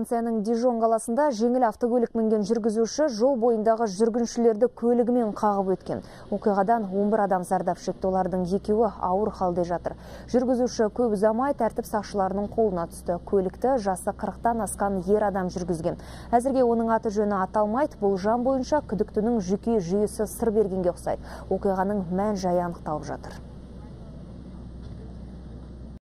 Францияның Дижон қаласында жеңіл автокөлік мінген жүргізуші жол бойындағы жүргіншілерді көлігімен қағып өткен. Оқиғадан 11 адам зардап шекті, олардың екеуі ауыр халде жатыр. Жүргізуші көп ұзамай тәртіп сақшыларының қолына түсті. Көлікті жасы 40-тан асқан ер адам жүргізген. Әзірге оның аты жөні аталмайды, бұл жан бойынша күдіктінің жүйке жүйесі сыр бергенге ұқсайды. Оқиғаның мән жайы анықталып жатыр.